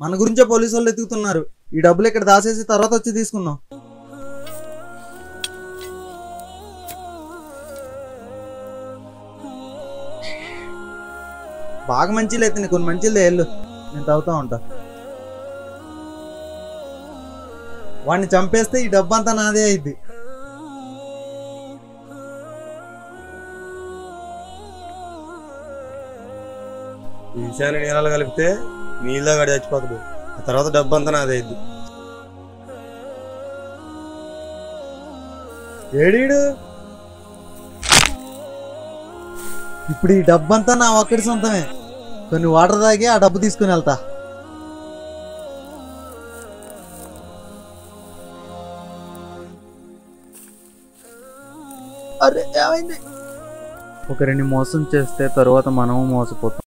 మన గురించే పోలీసు వాళ్ళు ఎత్తుకుతున్నారు. ఈ డబ్బులు ఇక్కడ దాసేసి తర్వాత వచ్చి తీసుకుందాం. బాగా మంచిలు అయితే కొన్ని మంచిలు ఏళ్ళు నేను తాగుతా ఉంటా. వాడిని చంపేస్తే ఈ డబ్బు అంతా నాదే అయింది ఈ విషయాన్ని నీళ్ళలో కలిపితే నీళ్ళ గడి చచ్చిపోతాడు. ఆ తర్వాత డబ్బు అంతా నాదే అయింది ఏడీడు? ఇప్పుడు ఈ డబ్బు అంతా నా ఒక్కడి సొంతమే. కొన్ని వాటర్ తాగి ఆ డబ్బు తీసుకుని వెళ్తా. అరే ఏమైంది? ఒకరిని మోసం చేస్తే తర్వాత మనము మోసపోతాం.